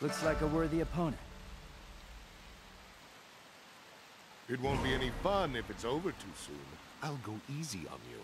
Looks like a worthy opponent. It won't be any fun if it's over too soon. I'll go easy on you.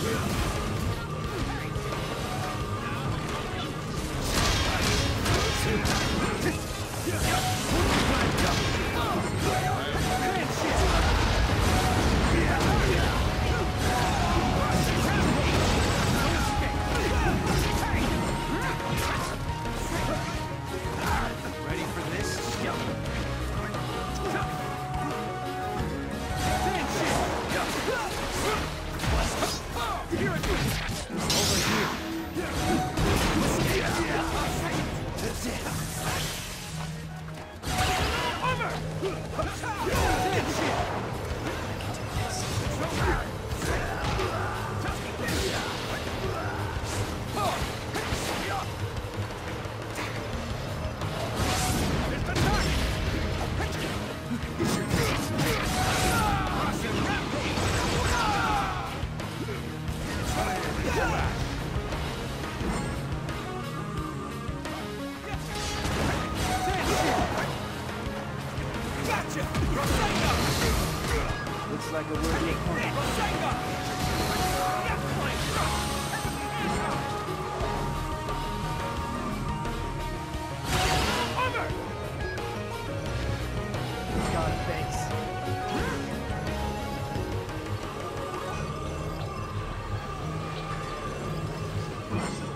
Ready Here it is! Looks like a worthy opponent. A base.